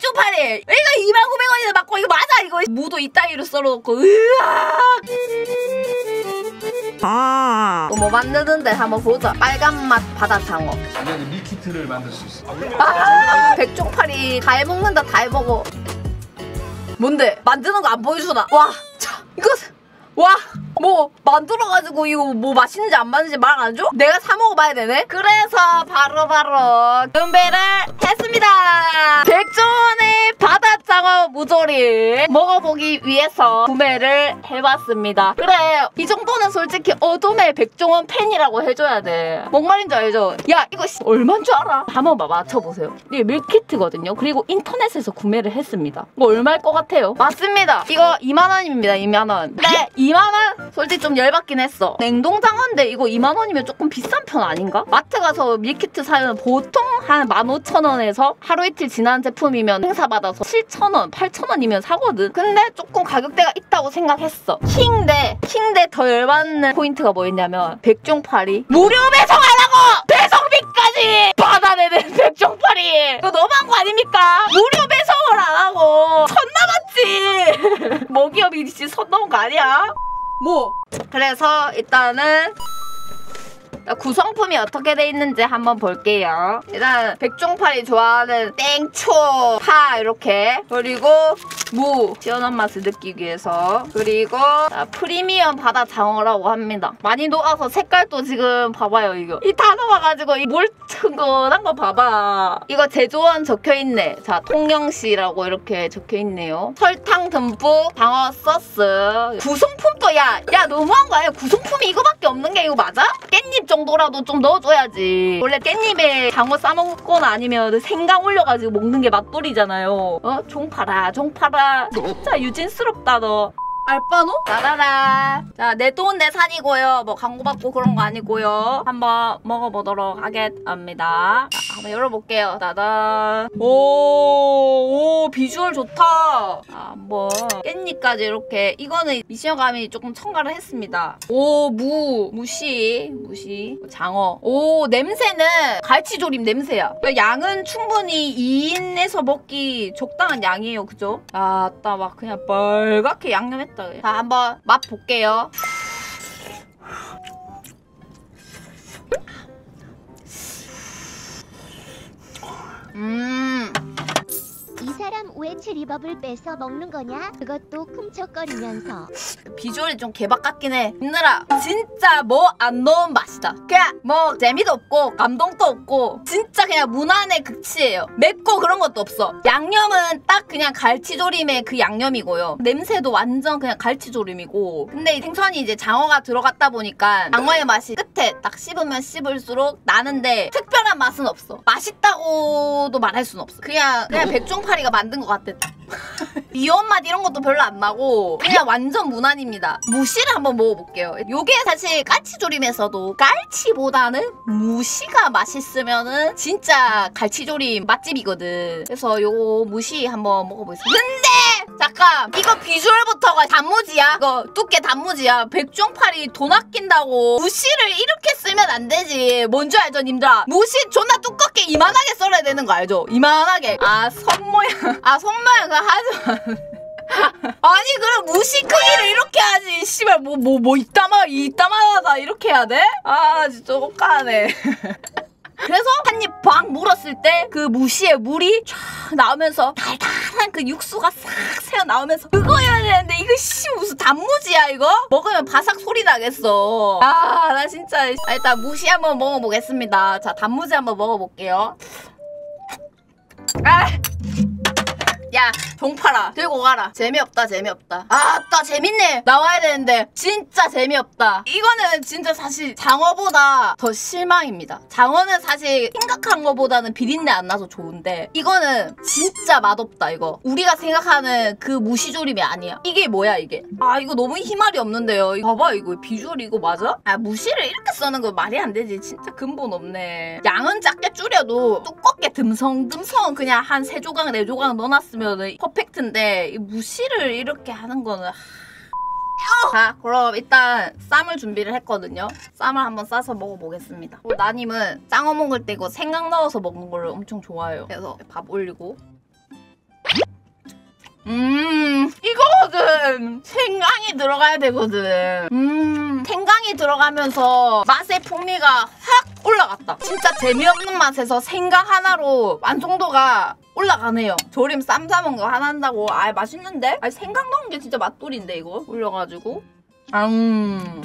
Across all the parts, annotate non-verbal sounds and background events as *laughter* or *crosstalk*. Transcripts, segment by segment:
백조파리 이거 2만 900원이나 맞고 이거 맞아 이거. 무도 이따위로 썰어놓고. 으악 또뭐 만드는데 한번 보자. 빨간 맛 바다장어. 이제는 밀키트를 만들 수 있어. 아 백종파리 다 해먹는다 다 해먹어. 뭔데? 만드는 거 안 보여주나? 와 자, 이거 와 뭐 만들어가지고 이거 뭐 맛있는지 안 맛있는지 말 안 줘? 내가 사 먹어봐야 되네? 그래서 바로바로 준비를 했습니다. 백종원의 바다장어 무조림 먹어보기 위해서 구매를 해봤습니다. 그래 이 정도는 솔직히 어둠의 백종원 팬이라고 해줘야 돼 뭔 말인지 알죠? 야 이거 씨, 얼만 줄 알아? 한번 봐 맞춰보세요. 이게 밀키트거든요. 그리고 인터넷에서 구매를 했습니다. 이거 얼마일 것 같아요? 맞습니다. 이거 2만원입니다 2만원. 네 2만원? 솔직히 좀 열받긴 했어. 냉동장어인데 이거 2만원이면 조금 비싼 편 아닌가? 마트 가서 밀키트 사면 보통 한 15,000원에서 하루 이틀 지난 제품이면 행사 받아서 7,000원 8,000원이면 사거든 근데 조금 가격대가 있다고 생각했어 킹대 킹대 더 열받는 포인트가 뭐였냐면 백종팔이 무료 배송하라고 배송비까지 받아내는 *laughs* 백종파리 이거 너무한 거 아닙니까? 무료 배송을 안 하고 선 남았지 *laughs* 먹이업이 진선 넘은 거 아니야? 뭐? 그래서 일단은 구성품이 어떻게 돼 있는지 한번 볼게요. 일단 백종팔이 좋아하는 땡초, 파 이렇게 그리고 무 시원한 맛을 느끼기 위해서 그리고 자, 프리미엄 바다 장어라고 합니다. 많이 녹아서 색깔도 지금 봐봐요 이거 이다 녹아가지고 이 물튼근한 거 봐봐. 이거 제조원 적혀있네. 자 통영시라고 이렇게 적혀있네요. 설탕 듬뿍 장어 소스 구성품도 야, 야 너무한 거 아니야? 구성품이 이거밖에 없는 게 이거 맞아? 깻잎 정도라도 좀 넣어줘야지. 원래 깻잎에 장어 싸먹거나 아니면 생강 올려가지고 먹는 게 맛돌이잖아요. 어? 종 파라, 종 파라. 진짜 유진스럽다, 너. 알바노? 따라라. 자, 내 돈 내 산이고요. 뭐 광고받고 그런 거 아니고요. 한번 먹어보도록 하겠습니다. 자, 한번 열어볼게요. 따단. 오, 오, 비주얼 좋다. 자, 한번 깻잎까지 이렇게. 이거는 미션감이 조금 첨가를 했습니다. 오, 무. 무시. 무시. 장어. 오, 냄새는 갈치조림 냄새야. 양은 충분히 2인에서 먹기 적당한 양이에요. 그죠? 아, 따 막 그냥 빨갛게 양념했다. 자, 한번 맛 볼게요. 음. 왜 체리밥을 뺏어 먹는 거냐? 그것도 쿵척거리면서 비주얼이 좀 개박 같긴 해. 힘내라. 진짜 뭐 안 넣은 맛이다. 그냥 뭐 재미도 없고 감동도 없고 진짜 그냥 무난의 극치예요. 맵고 그런 것도 없어. 양념은 딱 그냥 갈치조림의 그 양념이고요. 냄새도 완전 그냥 갈치조림이고. 근데 이 생선이 이제 장어가 들어갔다 보니까 장어의 맛이 끝에 딱 씹으면 씹을수록 나는데 특별한 맛은 없어. 맛있다고도 말할 순 없어. 그냥 그냥 백종파리가 만든 것 같아. *laughs* 이온맛 이런 것도 별로 안 나고 그냥 완전 무난입니다. 무시를 한번 먹어볼게요. 요게 사실 까치조림에서도 깔치보다는 무시가 맛있으면은 진짜 갈치조림 맛집이거든. 그래서 요 무시 한번 먹어보겠습니다. 근데 잠깐 이거 비주얼부터가 단무지야. 이거 두께 단무지야. 백종팔이 돈 아낀다고 무시를 이렇게 쓰면 안 되지. 뭔지 알죠 님들아? 무시 존나 두껍게 이만하게 썰어야 되는 거 알죠? 이만하게. 아 손모양. 아 손모양 그거 하지 마. *laughs* 아니 그럼 무시 크기를 이렇게 하지 씨발 뭐 뭐 뭐 이따마 이따마하다 이렇게 해야 돼? 아 진짜 똑같네 *laughs* 그래서 한 입 방 물었을 때 그 무시에 물이 쫙 나오면서 달달한 그 육수가 싹 새어 나오면서 그거여야 되는데 이거 씨 무슨 단무지야 이거? 먹으면 바삭 소리 나겠어. 아 나 진짜. 아, 일단 무시 한번 먹어보겠습니다. 자 단무지 한번 먹어볼게요. 아! 야, 동파라. 들고 가라. 재미없다, 재미없다. 아따, 재밌네. 나와야 되는데, 진짜 재미없다. 이거는 진짜 사실 장어보다 더 실망입니다. 장어는 사실 생각한 거보다는 비린내 안 나서 좋은데, 이거는 진짜 맛없다, 이거. 우리가 생각하는 그 무시조림이 아니야. 이게 뭐야, 이게. 아, 이거 너무 희말이 없는데요. 봐봐, 이거 비주얼 이거 맞아? 아, 무시를 이렇게 써는 거 말이 안 되지. 진짜 근본 없네. 양은 작게 줄여도 두껍게 듬성듬성 그냥 한 세 조각, 네 조각 넣어놨으면 퍼 펙트인데 이 무시를 이렇게 하는 거는 자 그럼 일단 쌈을 준비를 했거든요. 쌈을 한번 싸서 먹어보겠습니다. 어, 나님은 짱어 먹을 때 이거 생강 넣어서 먹는 걸 엄청 좋아해요. 그래서 밥 올리고. 음 이거거든. 생강이 들어가야 되거든. 음 생강이 들어가면서 맛의 풍미가 확 올라갔다. 진짜 재미없는 맛에서 생강 하나로 완성도가 올라가네요. 조림 쌈 싸먹은 거 하나 한다고. 아 맛있는데? 아 생강 넣은 게 진짜 맛돌인데 이거? 올려가지고. 음.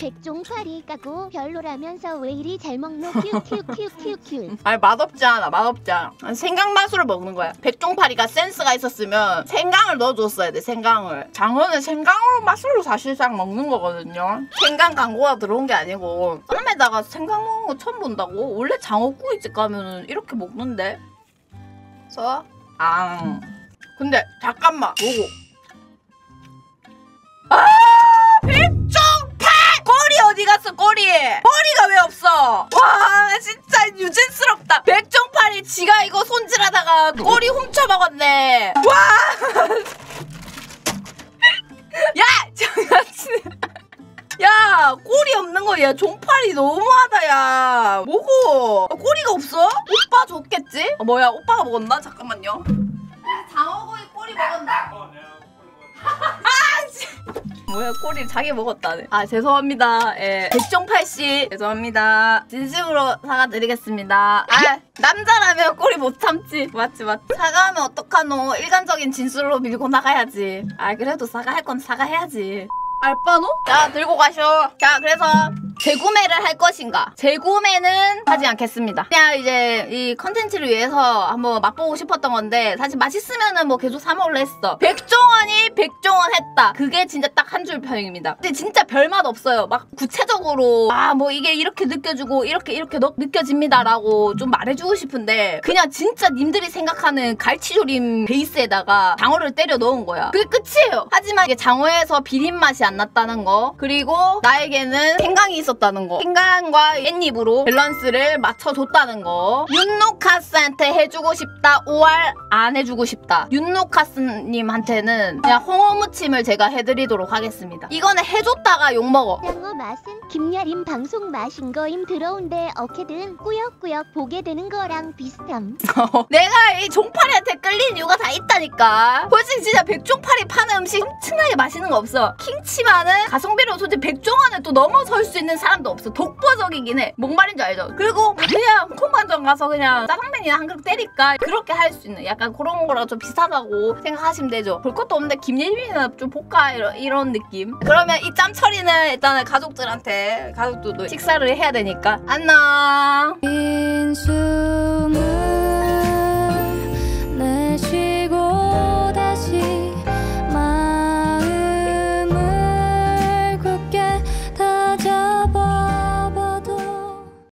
백종파리 까고 별로라면서 왜 이리 잘 먹노? 큐큐큐큐큐. *laughs* 아니 맛없지 않아 맛없지 않아. 생강 맛으로 먹는 거야. 백종파리가 센스가 있었으면 생강을 넣어줬어야 돼 생강을. 장어는 생강으로 맛으로 사실상 먹는 거거든요. 생강 광고가 들어온 게 아니고 쌈에다가 생강 먹는 거 처음 본다고? 원래 장어구이집 가면은 이렇게 먹는데 그래서 아 근데 잠깐만. 뭐고? 아! 백종파 꼬리 어디 갔어 꼬리? 꼬리가 왜 없어? 와 진짜 유진스럽다. 백종팔이 지가 이거 손질하다가 꼬리 훔쳐 먹었네. 와! *laughs* 야! 장난치네 야 꼬리 없는 거 야 종팔이 너무하다 야. 뭐고? 아, 꼬리가 없어? 오빠 줬겠지? 어, 뭐야 오빠가 먹었나? 잠깐만요. 장어구이 꼬리 먹었나? 뭐야 꼬리 자기 먹었다네. 아 죄송합니다. 예 백종팔씨. 죄송합니다. 진심으로 사과드리겠습니다. 아 남자라면 꼬리 못 참지. 맞지 맞지. 사과하면 어떡하노? 일관적인 진술로 밀고 나가야지. 아 그래도 사과할 건 사과해야지 알바노? 자 들고 가쇼. 자 그래서 재구매를 할 것인가? 재구매는 하지 않겠습니다. 그냥 이제 이 컨텐츠를 위해서 한번 맛보고 싶었던 건데 사실 맛있으면은 뭐 계속 사 먹으려 했어. 백종원이 백종원 했다. 그게 진짜 딱 한 줄 평입니다. 근데 진짜 별맛 없어요. 막 구체적으로 아 뭐 이게 이렇게 느껴지고 이렇게 이렇게 너- 느껴집니다 라고 좀 말해주고 싶은데 그냥 진짜 님들이 생각하는 갈치조림 베이스에다가 장어를 때려 넣은 거야. 그게 끝이에요. 하지만 이게 장어에서 비린 맛이 안 났다는 거. 그리고 나에게는 생강이 있었다는 거. 생강과 깻잎으로 밸런스를 맞춰줬다는 거. 윤노카스한테 해주고 싶다. 오히려 안 해주고 싶다. 윤노카스님한테는 그냥 홍어무침을 제가 해드리도록 하겠습니다. 이거는 해줬다가 욕먹어. 장어 맛은 김야림 방송 맛인 거임 들어온데 어케든 꾸역꾸역 보게 되는 거랑 비슷함. *laughs* 내가 이 종파리한테 끌린 이유가 다 있다니까. 솔직히 진짜 백종파리 파는 음식 엄청나게 맛있는 거 없어. 킹치 만은 가성비로 솔직히 백종원을 또 넘어설 수 있는 사람도 없어. 독보적이긴 해. 뭔 말인지 알죠? 그리고 그냥 콩반점 가서 그냥 짜장면이나 한 그릇 때릴까 그렇게 할 수 있는 약간 그런 거랑 좀 비슷하다고 생각하시면 되죠. 볼 것도 없는데 김예림이나 좀 볶아 이런, 이런 느낌. 그러면 이 짬 처리는 일단은 가족들한테 가족들도 식사를 해야 되니까 안녕.